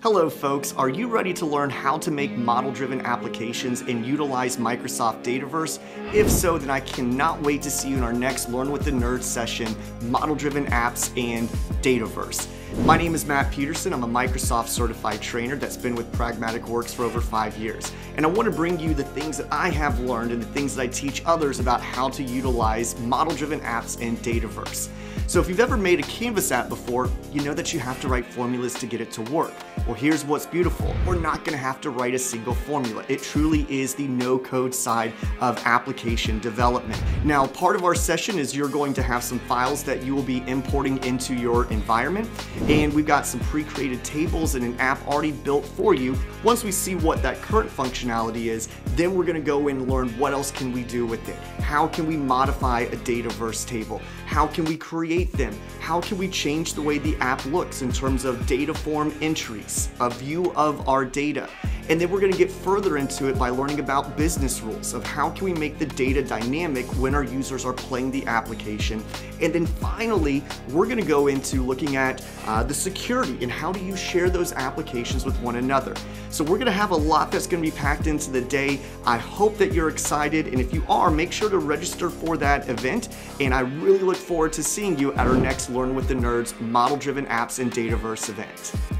Hello folks, are you ready to learn how to make model-driven applications and utilize Microsoft Dataverse? If so, then I cannot wait to see you in our next Learn with the Nerds session, Model-Driven Apps and Dataverse. My name is Matt Peterson. I'm a Microsoft certified trainer that's been with Pragmatic Works for over five years. And I want to bring you the things that I have learned and the things that I teach others about how to utilize model-driven apps and Dataverse. So if you've ever made a Canvas app before, you know that you have to write formulas to get it to work. Well, here's what's beautiful. We're not gonna have to write a single formula. It truly is the no-code side of application development. Now, part of our session is you're going to have some files that you will be importing into your environment, and we've got some pre-created tables and an app already built for you. Once we see what that current functionality is, then we're gonna go and learn what else can we do with it. How can we modify a Dataverse table? How can we create them? How can we change the way the app looks in terms of data form entries, a view of our data? And then we're gonna get further into it by learning about business rules of how can we make the data dynamic when our users are playing the application. And then finally, we're gonna go into looking at uh, the security and how do you share those applications with one another. So we're gonna have a lot that's gonna be packed into the day. I hope that you're excited. And if you are, make sure to register for that event. And I really look forward to seeing you at our next Learn with the Nerds model driven apps and Dataverse event.